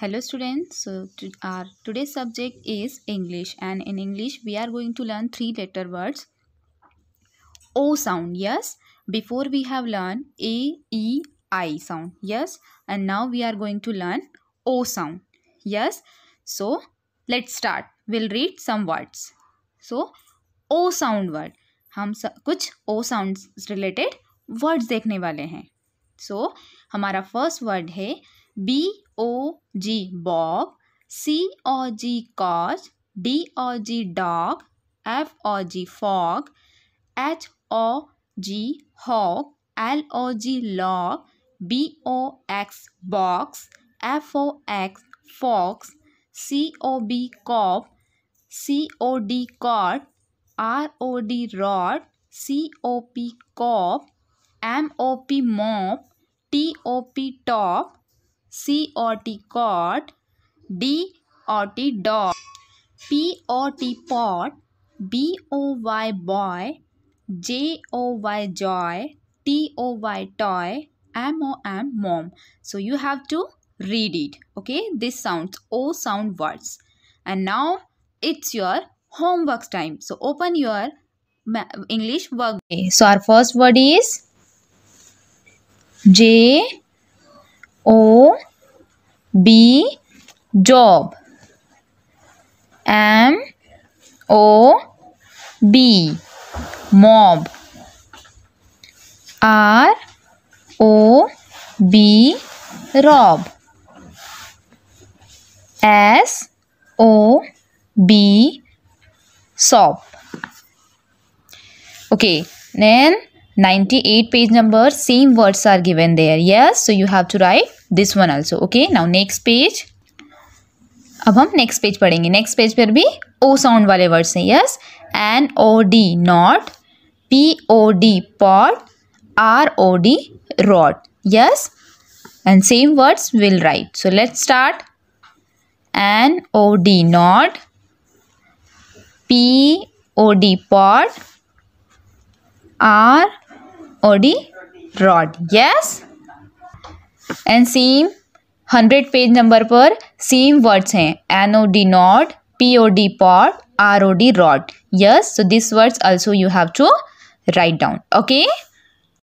Hello students, so to our today's subject is English and in English we are going to learn three letter words. O sound, yes. Before we have learned A, E, I sound, yes. And now we are going to learn O sound, yes. So let's start. We'll read some words. So O sound word, हम कुछ O sounds related words देखने वाले हैं. So So हमारा first word है B O G Bob, C O G cause, D O G dog, F O G fog, H O G hog, L O G log, B O X box, F O X fox, C O B cop, C O D cot, R O D rod, C O P cop, M O P mop, T O P top, C O T cot, D O T dog, P O T pot, B O Y boy, J O Y joy, T O Y toy, M O M mom. So you have to read it. Okay, this sounds O sound words. And now it's your homework time. So open your English work. So our first word is J O B job M O B mob R O B rob S O B sop okay then 98 page number same words are given there yes so you have to write this one also okay now next page अब हम next page पढ़ेंगे next page पर भी O sound वाले words हैं yes N O D not P O D pot R O D rod yes and same words we'll write so let's start n o d not p o d pot r OD rod yes and same hundred page number पर same words हैं N O D not P O D pot R O D rod yes so this words also you have to write down okay?